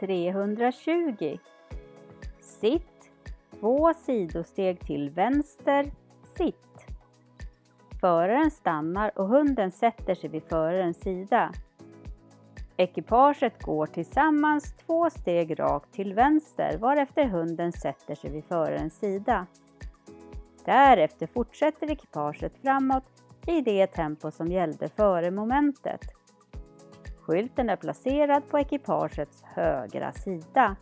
320. Sitt, två sidosteg till vänster, sitt. Föraren stannar och hunden sätter sig vid förarens sida. Ekipaget går tillsammans två steg rakt till vänster varefter hunden sätter sig vid förarens sida. Därefter fortsätter ekipaget framåt i det tempo som gällde före momentet. Skylten är placerad på ekipagets högra sida.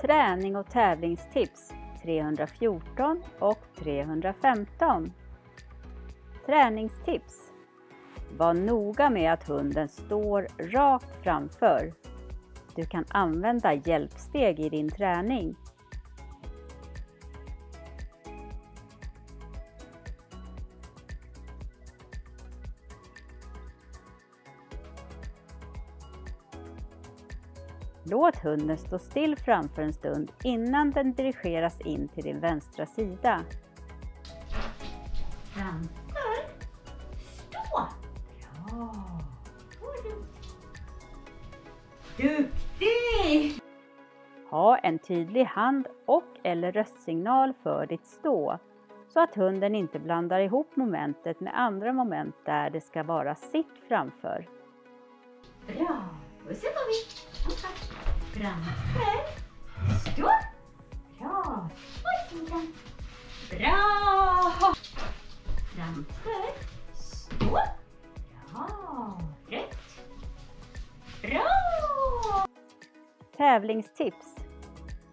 Träning och tävlingstips 314 och 315. Träningstips. Var noga med att hunden står rakt framför. Du kan använda hjälpsteg i din träning. Låt hunden stå still framför en stund innan den dirigeras in till din vänstra sida. Duktig! Ha en tydlig hand och eller röstsignal för ditt stå så att hunden inte blandar ihop momentet med andra moment där det ska vara sitt framför. Bra. Går vi. Framför. Stå. Bra. Bra. Tävlingstips.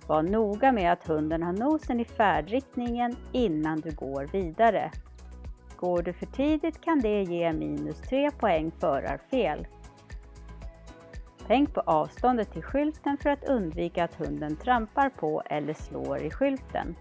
Var noga med att hunden har nosen i färdriktningen innan du går vidare. Går du för tidigt kan det ge minus 3 poäng förarfel. Tänk på avståndet till skylten för att undvika att hunden trampar på eller slår i skylten.